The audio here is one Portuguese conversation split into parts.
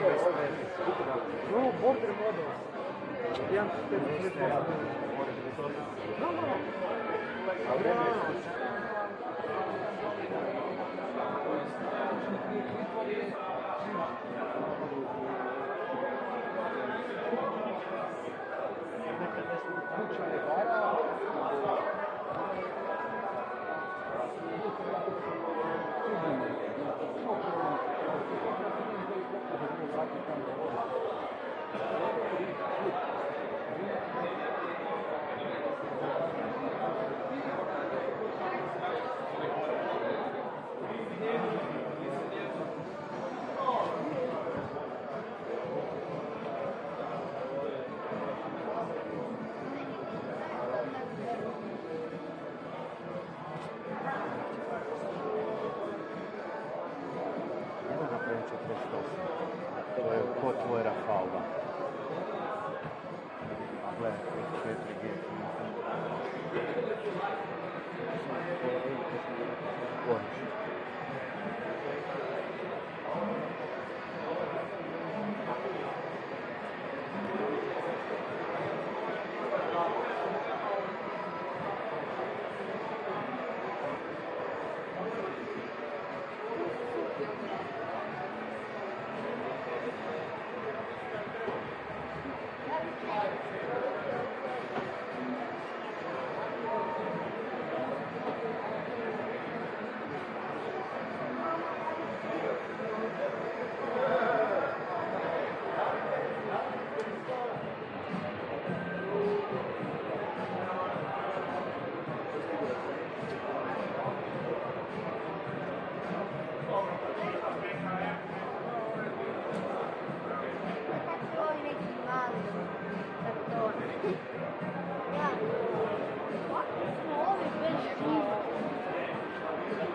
No, border models. Yeah, no, no, no.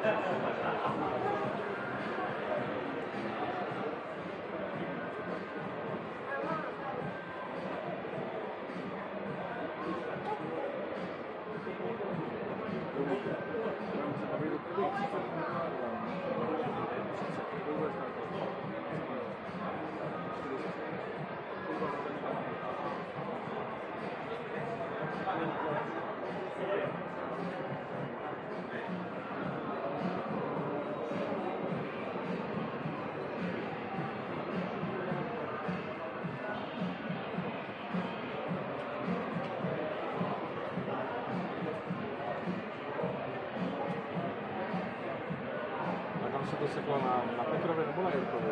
Yeah. se bylo na, na Petrovi nebo na Jirkovi?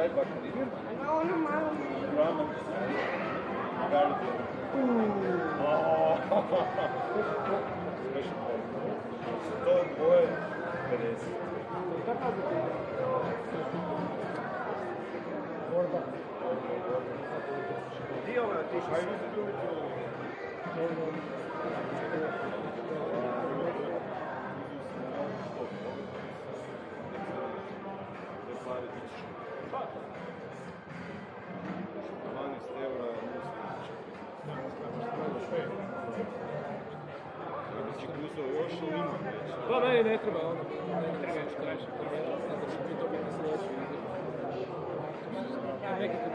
Acayip bak. Ama onun malı. Buranın malısı. Garlic. Что такое крест? Дело, ты же. što ima. Pa meni ne treba ono, ne treba još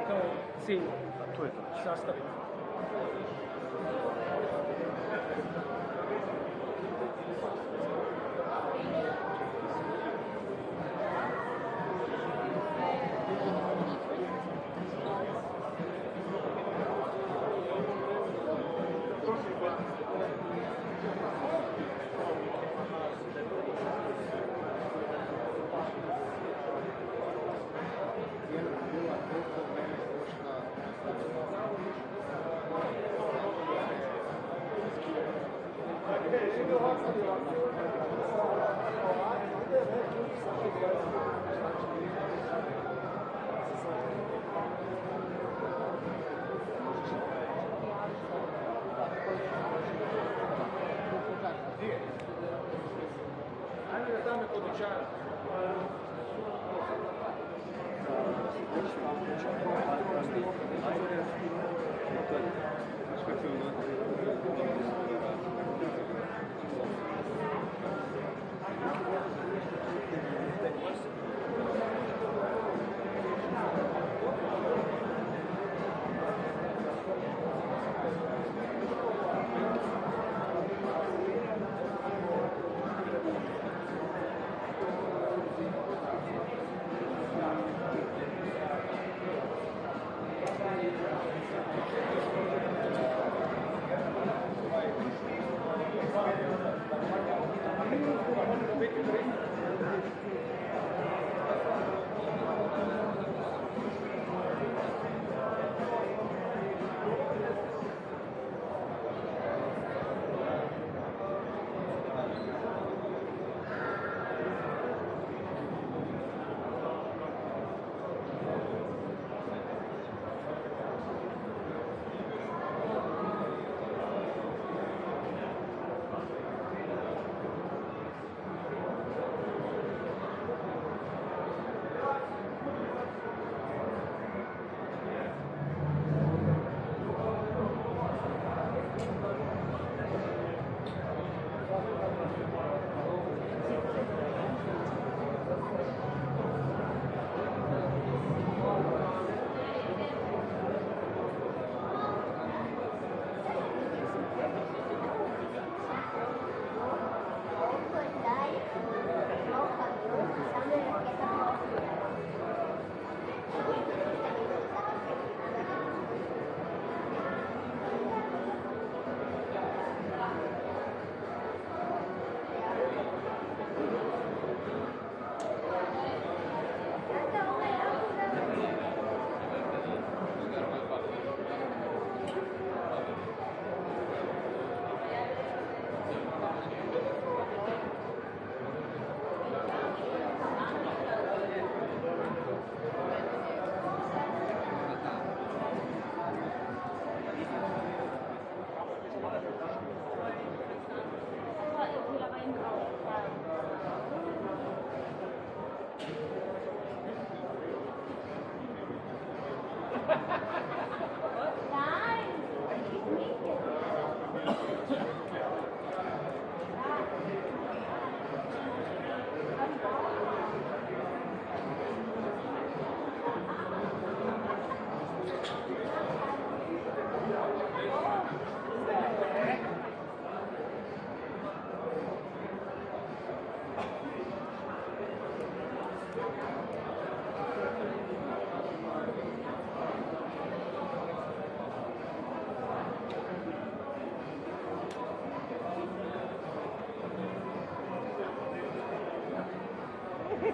to cilj sastaviti.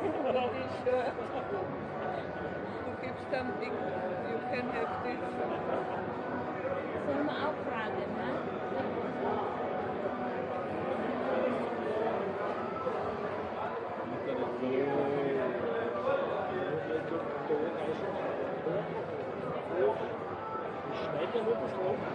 sure to something you can have this. ja nur das Loch.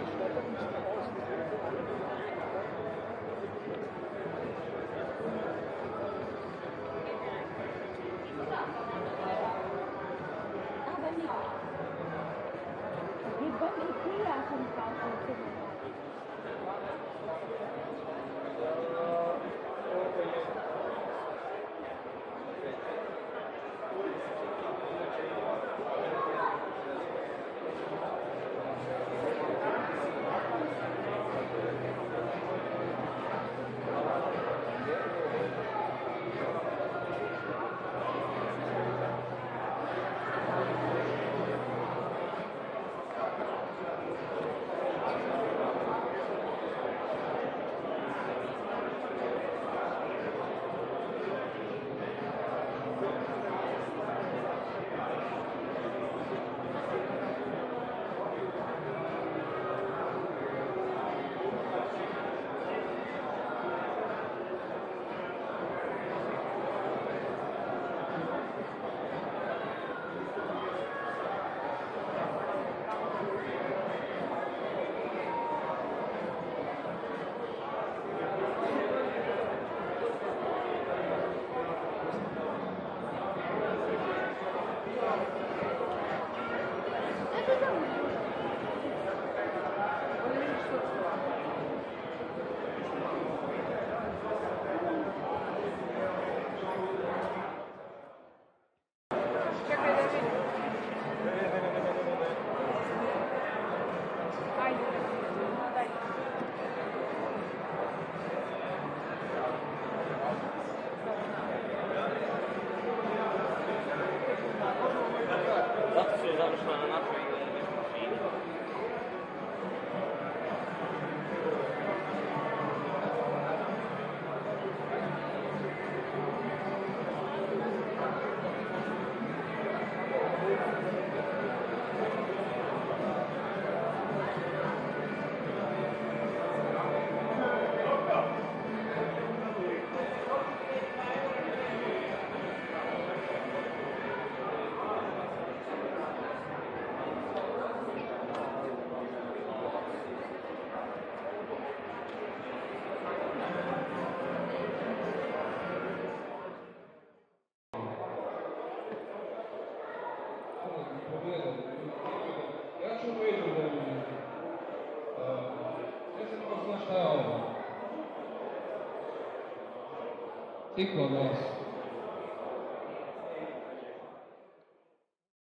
e conosco.